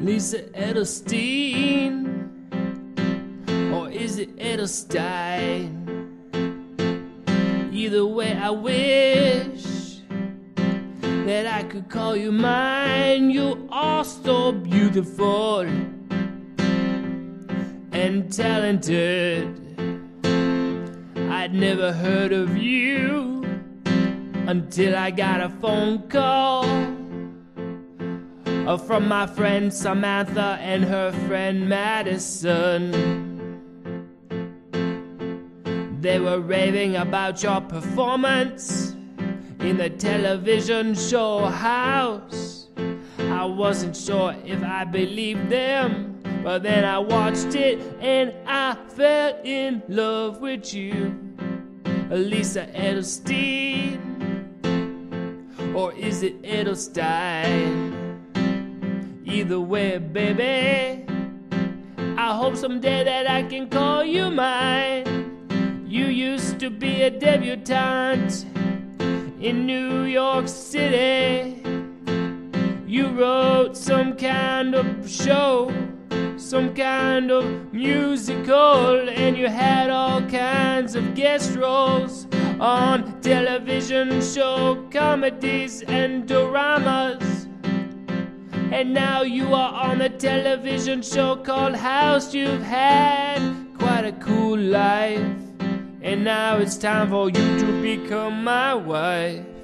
Lisa Edelstein? Or is it Edelstein? Either way, I wish that I could call you mine. You are so beautiful and talented. I'd never heard of you until I got a phone call uh, from my friend Samantha and her friend Madison. They were raving about your performance in the television show House. I wasn't sure if I believed them, but then I watched it and I fell in love with you. Lisa Edelstein? Or is it Edelstein? Either way, baby, I hope someday that I can call you mine. You used to be a debutante in New York City. You wrote some kind of show some kind of musical, and you had all kinds of guest roles on television show comedies and dramas. And now you are on a television show called House. You've had quite a cool life. And now it's time for you to become my wife.